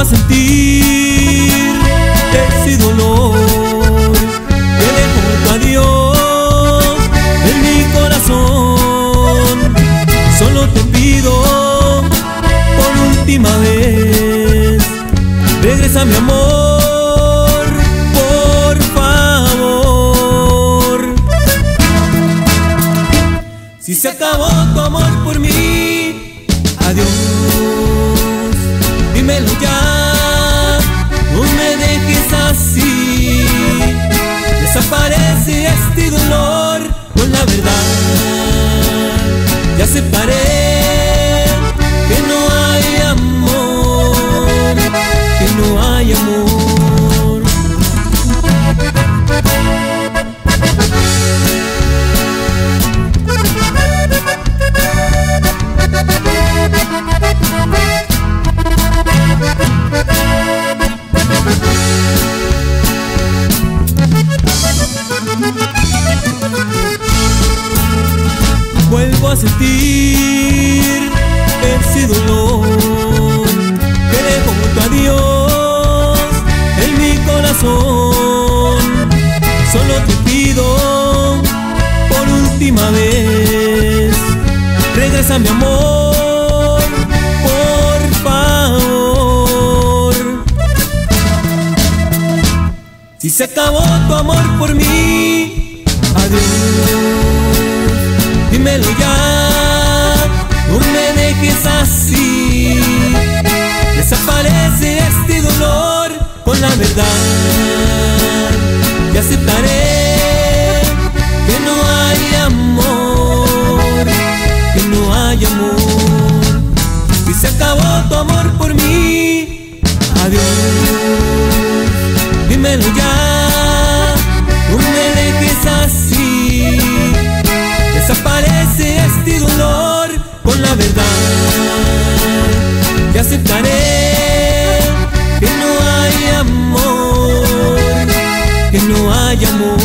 a sentir ese dolor que dejó tu adiós en mi corazón. Solo te pido por última vez, regresa mi amor, por favor. Si se acabó tu amor por mí, adiós, dímelo ya, sentir ese dolor que dejó tu adiós en mi corazón. Solo te pido por última vez, regresa mi amor, por favor. Si se acabó tu amor por mí, adiós. Dímelo ya, Desaparece este dolor con la verdad. μάγια μου.